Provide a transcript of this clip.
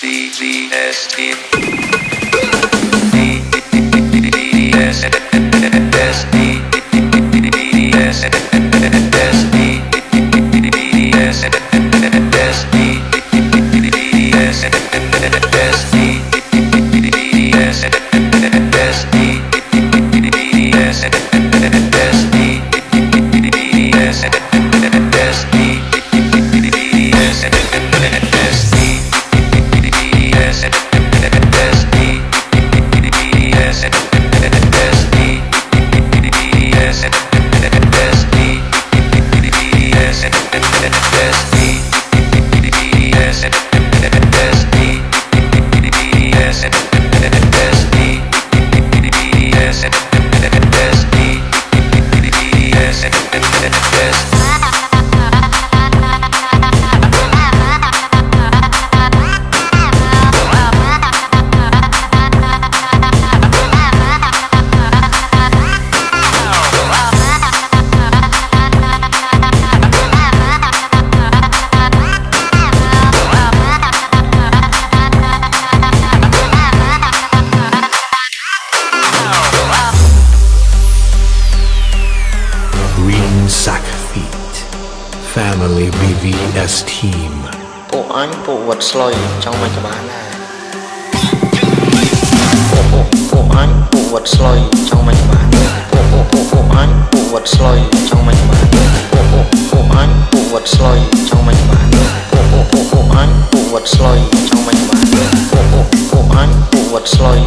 CGST. Family BVS Team ពួកអញពួកវត្តស្លុយចង់មិនក៏បានដែរពួកពួកពួកអញពួកវត្តស្លុយចង់មិនក៏បានដែរពួកពួកពួកពួកអញពួកវត្តស្លុយចង់មិនក៏បានដែរពួកពួកពួកអញពួកវត្តស្លុយចង់មិនក៏បានដែរពួកពួកពួកពួកអញពួកវត្តស្លុយចង់មិនក៏បានដែរពួកពួកពួកអញពួកវត្តស្លុយ